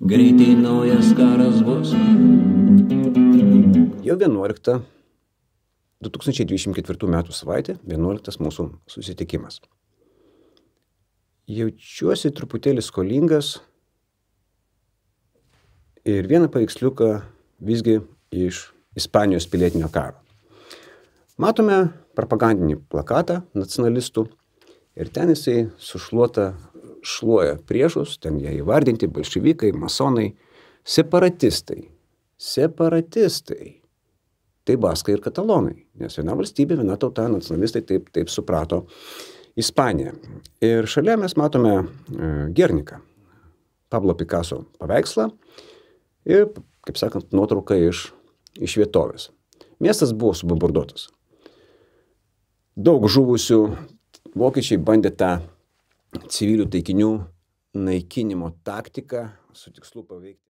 Greitai naujas karas bus. Jau 11 2024 metų savaitė, 11 mūsų susitikimas. Jaučiuosi truputėlį skolingas ir vieną paveiksliuką visgi iš Ispanijos pilietinio karo. Matome propagandinį plakatą nacionalistų ir ten jisai sušluota šluoja priešus, ten jie įvardinti bolševikai, masonai, separatistai. Separatistai. Tai baskai ir katalonai, nes viena valstybė, viena tauta, nacionalistai taip, taip suprato Ispaniją. Ir šalia mes matome e, Gerniką, Pablo Picasso paveikslą ir, kaip sakant, nuotrauką iš, iš vietovės. Miestas buvo subombarduotas. Daug žuvusių, vokiečiai bandė tą civilių taikinių naikinimo taktiką su tikslu paveikti